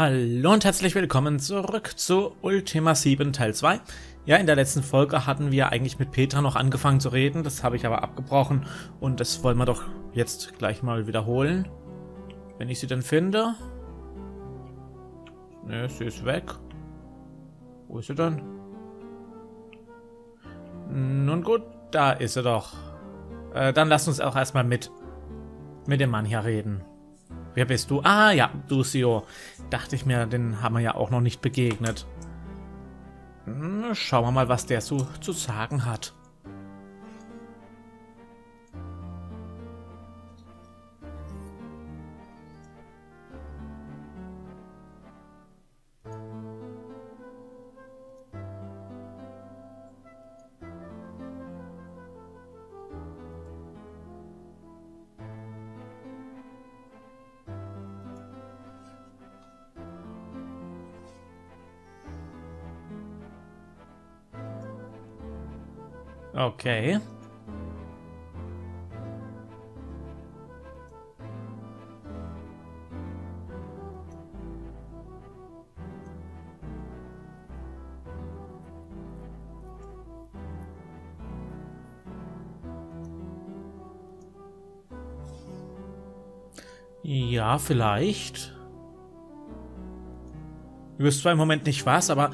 Hallo und herzlich willkommen zurück zu Ultima 7 Teil 2. Ja, in der letzten Folge hatten wir eigentlich mit Petra noch angefangen zu reden, das habe ich aber abgebrochen und das wollen wir doch jetzt gleich mal wiederholen. Wenn ich sie denn finde. Ne, sie ist weg. Wo ist sie denn? Nun gut, da ist sie doch. Äh, dann lass uns auch erstmal mit, mit dem Mann hier reden. Wer bist du? Ah, ja, Lucio. Dachte ich mir, den haben wir ja auch noch nicht begegnet. Hm, schauen wir mal, was der so zu sagen hat. Okay. Ja, vielleicht. Ich wüsste zwar im Moment nicht was, aber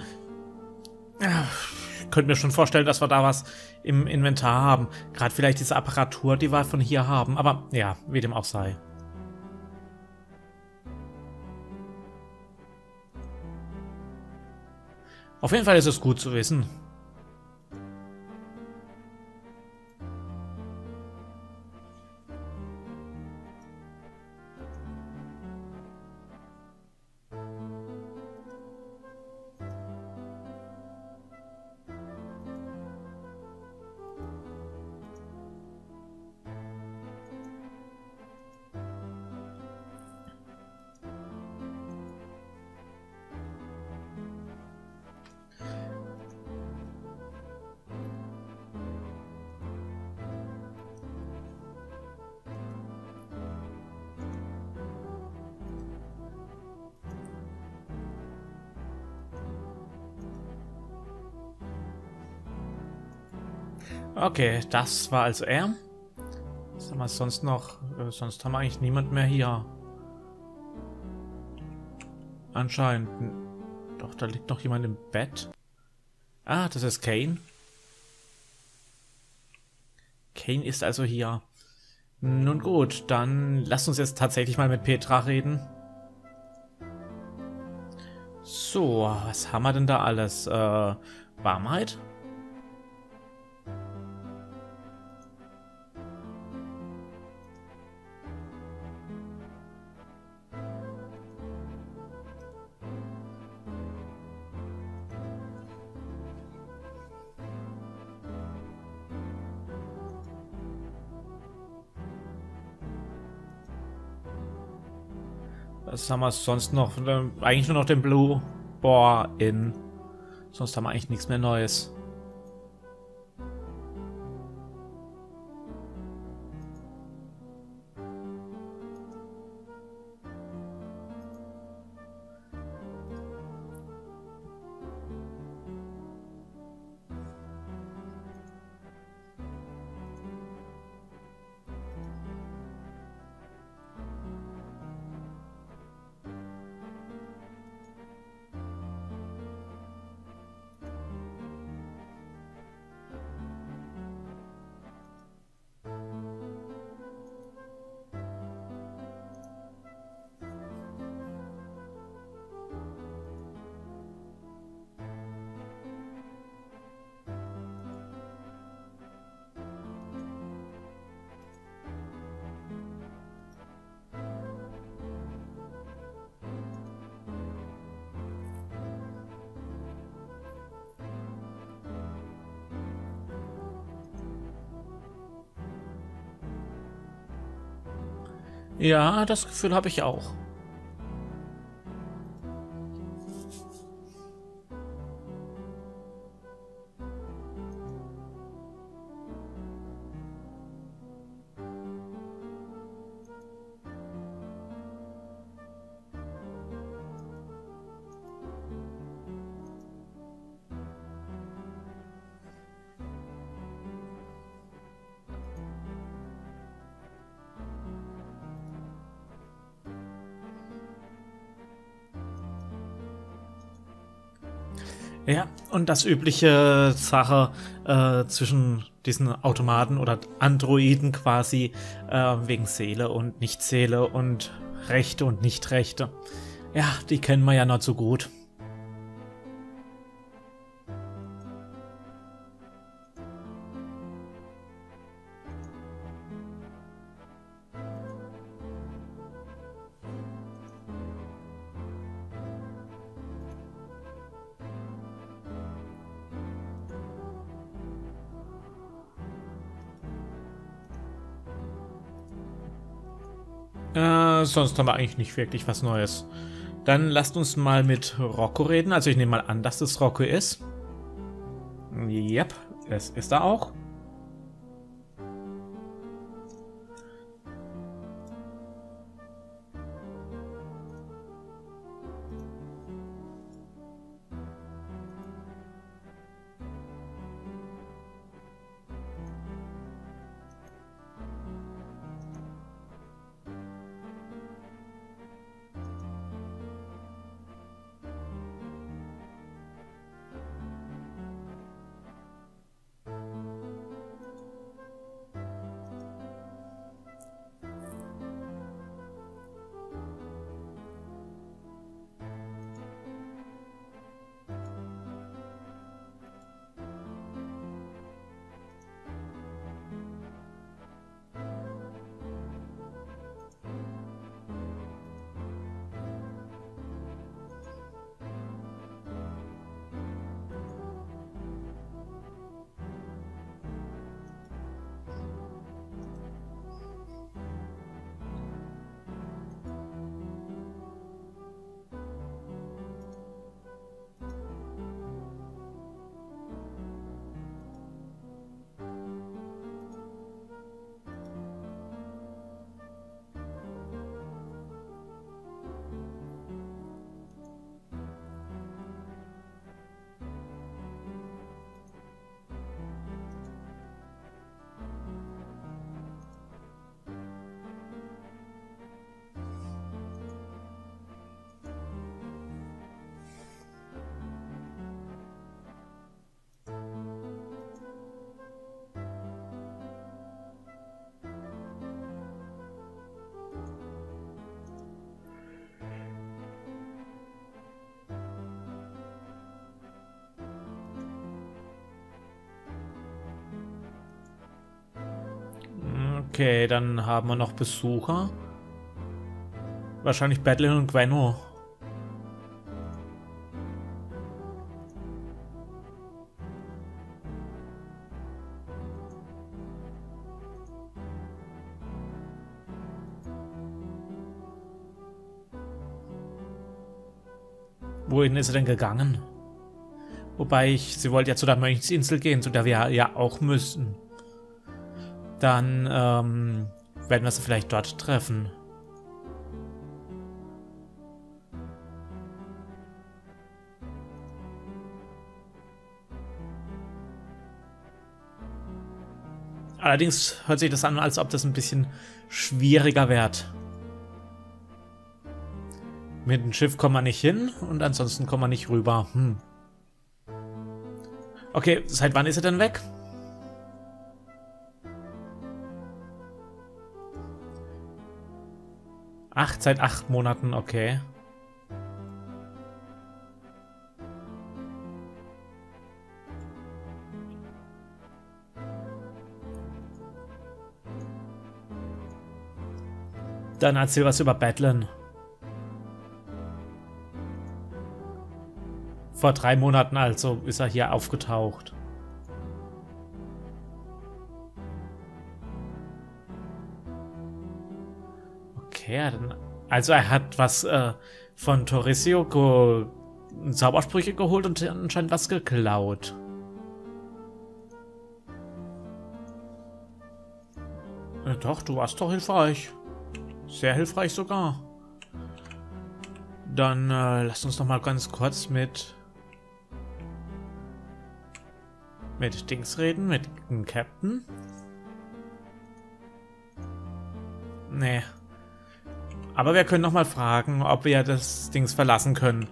ich könnte mir schon vorstellen, dass wir da was im Inventar haben. Gerade vielleicht diese Apparatur, die wir von hier haben. Aber ja, wie dem auch sei. Auf jeden Fall ist es gut zu wissen. Okay, das war also er. Was haben wir sonst noch? Äh, sonst haben wir eigentlich niemand mehr hier. Anscheinend. Doch, da liegt noch jemand im Bett. Ah, das ist Kane. Kane ist also hier. Nun gut, dann lasst uns jetzt tatsächlich mal mit Petra reden. So, was haben wir denn da alles? Äh, Warmheit? Haben wir sonst noch? Eigentlich nur noch den Blue Boar in. Sonst haben wir eigentlich nichts mehr Neues. Ja, das Gefühl habe ich auch. Ja, und das übliche Sache äh, zwischen diesen Automaten oder Androiden quasi äh, wegen Seele und Nicht-Seele und Rechte und Nicht-Rechte. Ja, die kennen wir ja noch so gut. Sonst haben wir eigentlich nicht wirklich was Neues. Dann lasst uns mal mit Rocco reden. Also ich nehme mal an, dass das Rocco ist. Yep, es ist er auch. Okay, dann haben wir noch Besucher. Wahrscheinlich Badeline und Gwenno. Wohin ist er denn gegangen? Wobei ich, sie wollte ja zu der Mönchsinsel gehen, zu der wir ja auch müssten. Dann ähm, werden wir sie vielleicht dort treffen. Allerdings hört sich das an, als ob das ein bisschen schwieriger wird. Mit dem Schiff kommen wir nicht hin und ansonsten kommen wir nicht rüber. Hm. Okay, seit wann ist er denn weg? Acht, seit acht Monaten, okay. Dann erzähl was über Battlen. Vor drei Monaten also ist er hier aufgetaucht. Her? Also er hat was äh, von Torresio ge Zaubersprüche geholt und anscheinend was geklaut. Ja, doch, du warst doch hilfreich. Sehr hilfreich sogar. Dann äh, lass uns noch mal ganz kurz mit mit Dings reden, mit dem Captain. Nee. Aber wir können noch mal fragen, ob wir das Dings verlassen können.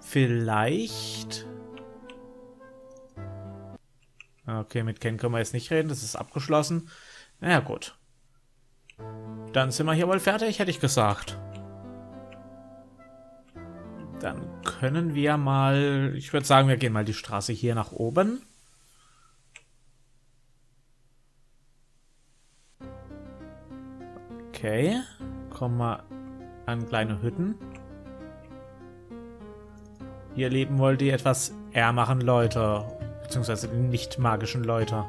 Vielleicht Okay, mit Ken können wir jetzt nicht reden, das ist abgeschlossen. Na ja, gut. Dann sind wir hier wohl fertig, hätte ich gesagt. Dann können wir mal... Ich würde sagen, wir gehen mal die Straße hier nach oben. Okay. Kommen wir an kleine Hütten. Hier leben wohl die etwas ärmeren Leute. Beziehungsweise die nicht magischen Leute.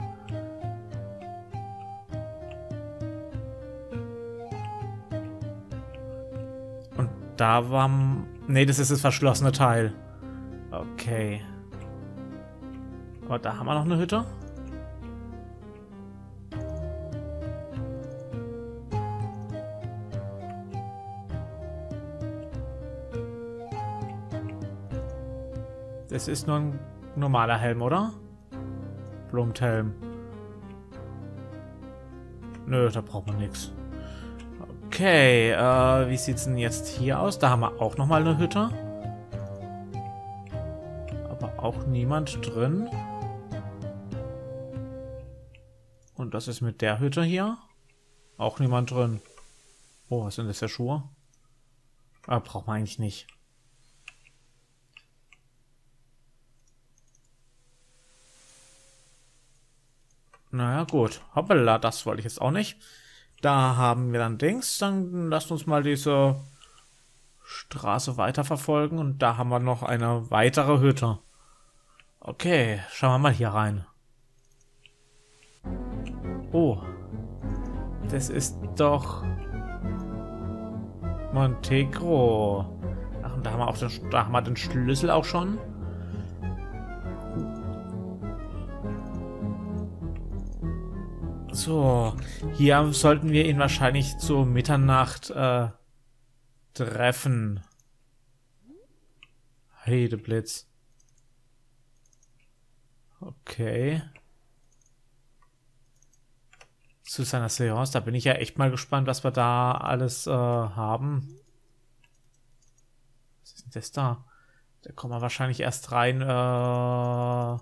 Und da war... Ne, das ist das verschlossene Teil. Okay. Aber da haben wir noch eine Hütte. Das ist nur ein normaler Helm, oder? Blumenthelm. Nö, da braucht man nichts. Okay, äh, wie sieht's denn jetzt hier aus? Da haben wir auch nochmal eine Hütte. Aber auch niemand drin. Und das ist mit der Hütte hier. Auch niemand drin. Oh, was sind das für Schuhe? Ah, braucht man eigentlich nicht. Naja, gut. Hoppala, das wollte ich jetzt auch nicht. Da haben wir dann Dings. Dann lasst uns mal diese Straße weiterverfolgen. Und da haben wir noch eine weitere Hütte. Okay, schauen wir mal hier rein. Oh. Das ist doch... Montegro. Ach, und da haben wir auch den, da haben wir den Schlüssel auch schon. So, hier sollten wir ihn wahrscheinlich zur Mitternacht äh, treffen. Heideblitz. Okay. Zu seiner Seance, da bin ich ja echt mal gespannt, was wir da alles äh, haben. Was ist denn das da? Da kommen wir wahrscheinlich erst rein äh,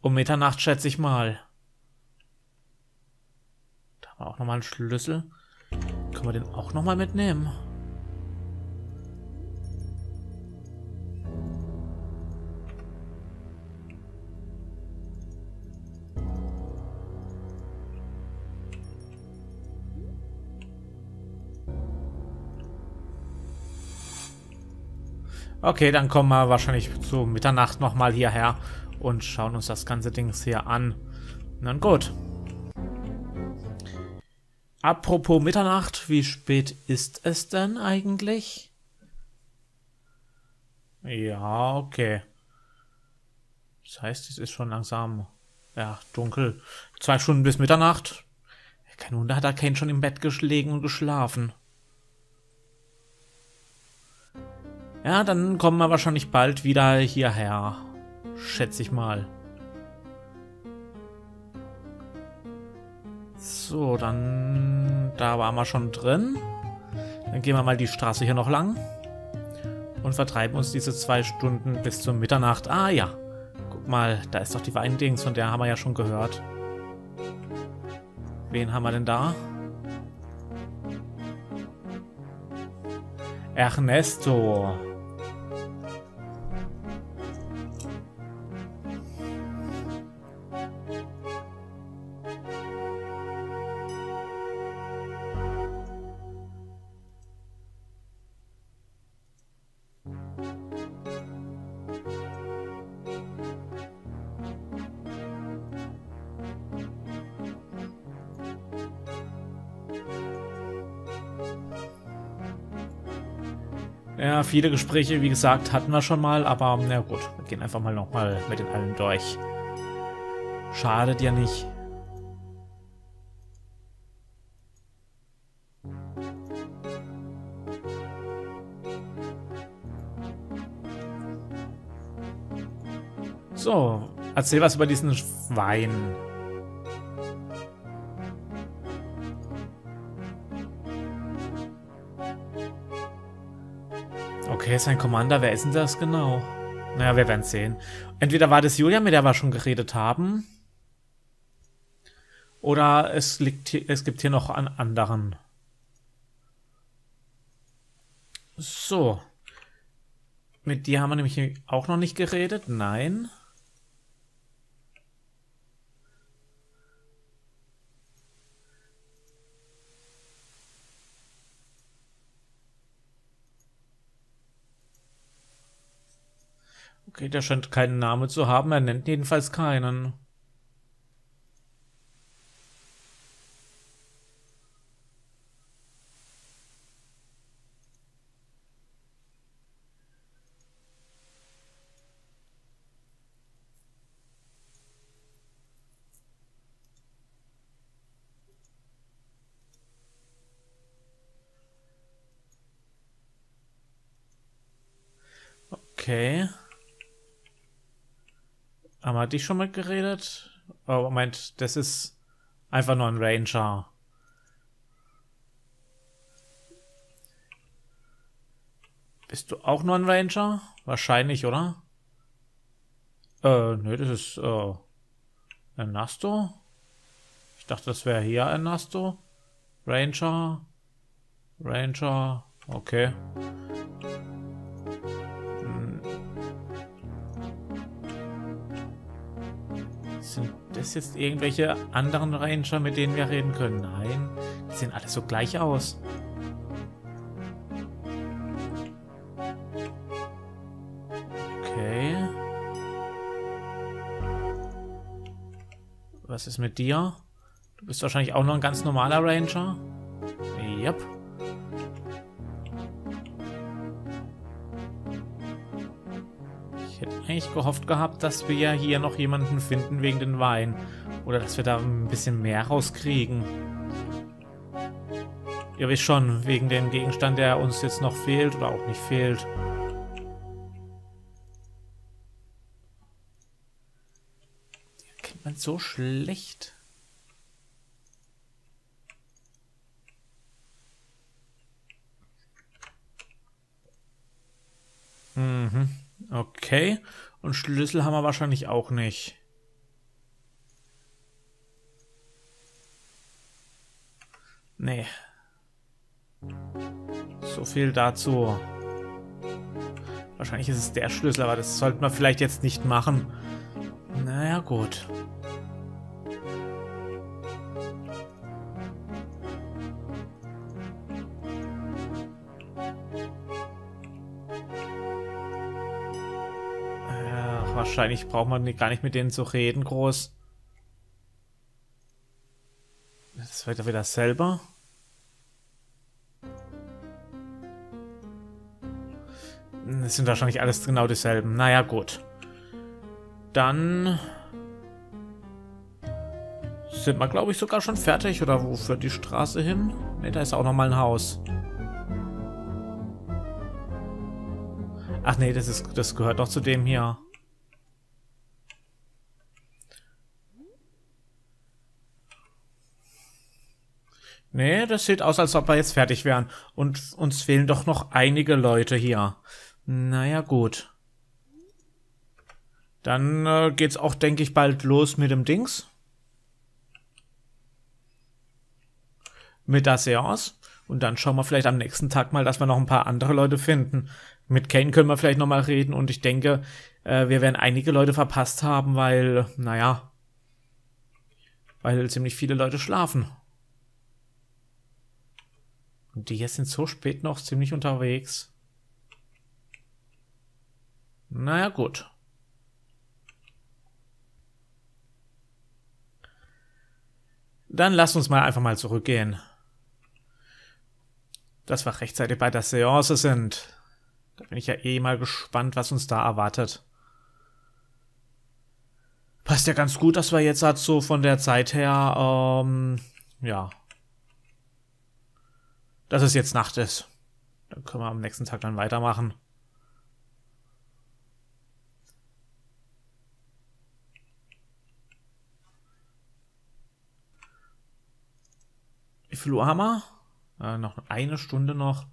um Mitternacht, schätze ich mal. Auch nochmal einen Schlüssel. Können wir den auch nochmal mitnehmen? Okay, dann kommen wir wahrscheinlich zu Mitternacht nochmal hierher und schauen uns das ganze Ding hier an. Na gut. Apropos Mitternacht, wie spät ist es denn eigentlich? Ja, okay. Das heißt, es ist schon langsam, ja, dunkel. Zwei Stunden bis Mitternacht. Kein Wunder, hat er Kane schon im Bett gelegen und geschlafen. Ja, dann kommen wir wahrscheinlich bald wieder hierher. Schätze ich mal. So, dann... Da waren wir schon drin. Dann gehen wir mal die Straße hier noch lang. Und vertreiben uns diese zwei Stunden bis zur Mitternacht. Ah, ja. Guck mal, da ist doch die Weindings, von der haben wir ja schon gehört. Wen haben wir denn da? Ernesto. Ja, viele Gespräche, wie gesagt, hatten wir schon mal, aber na gut, wir gehen einfach mal nochmal mit den allen durch. Schadet ja nicht. So, erzähl was über diesen Wein. Okay, sein Commander, wer ist denn das genau? Naja, wir werden sehen. Entweder war das Julia, mit der wir schon geredet haben. Oder es, liegt hier, es gibt hier noch einen anderen. So. Mit dir haben wir nämlich auch noch nicht geredet. Nein. Okay, der scheint keinen Namen zu haben. Er nennt jedenfalls keinen. Okay. Haben wir dich schon mal geredet? Oh, meint, das ist einfach nur ein Ranger. Bist du auch nur ein Ranger? Wahrscheinlich, oder? Äh, nö, das ist, äh, ein Nasto. Ich dachte, das wäre hier ein Nasto. Ranger. Ranger. Okay. Sind das jetzt irgendwelche anderen Ranger, mit denen wir reden können? Nein, die sehen alle so gleich aus. Okay. Was ist mit dir? Du bist wahrscheinlich auch nur ein ganz normaler Ranger. Yep. Eigentlich gehofft gehabt, dass wir hier noch jemanden finden wegen den Wein. Oder dass wir da ein bisschen mehr rauskriegen. Ihr wisst schon, wegen dem Gegenstand, der uns jetzt noch fehlt oder auch nicht fehlt. Den kennt man so schlecht. Mhm. Okay. Und Schlüssel haben wir wahrscheinlich auch nicht. Nee. So viel dazu. Wahrscheinlich ist es der Schlüssel, aber das sollten wir vielleicht jetzt nicht machen. Naja, gut. Wahrscheinlich braucht man gar nicht mit denen zu reden, groß. Das wird er wieder selber. Das sind wahrscheinlich alles genau dieselben. Naja, gut. Dann sind wir, glaube ich, sogar schon fertig. Oder wo führt die Straße hin? Ne, da ist auch noch mal ein Haus. Ach nee, das, ist, das gehört doch zu dem hier. Nee, das sieht aus, als ob wir jetzt fertig wären. Und uns fehlen doch noch einige Leute hier. Naja, gut. Dann äh, geht's auch, denke ich, bald los mit dem Dings. Mit der Seance. Und dann schauen wir vielleicht am nächsten Tag mal, dass wir noch ein paar andere Leute finden. Mit Kane können wir vielleicht noch mal reden. Und ich denke, äh, wir werden einige Leute verpasst haben, weil, naja, weil ziemlich viele Leute schlafen. Und die hier sind so spät noch ziemlich unterwegs. Naja, gut. Dann lass uns mal einfach mal zurückgehen. Dass wir rechtzeitig bei der Seance sind. Da bin ich ja eh mal gespannt, was uns da erwartet. Passt ja ganz gut, dass wir jetzt halt so von der Zeit her, ähm, ja, dass es jetzt Nacht ist. Dann können wir am nächsten Tag dann weitermachen. Wie viel Uhr wir? Äh, noch eine Stunde noch.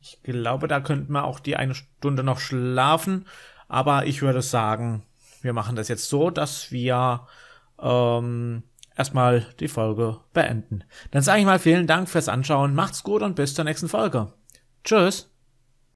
Ich glaube, da könnten wir auch die eine Stunde noch schlafen. Aber ich würde sagen, wir machen das jetzt so, dass wir ähm, erstmal die Folge beenden. Dann sage ich mal vielen Dank fürs Anschauen, macht's gut und bis zur nächsten Folge. Tschüss.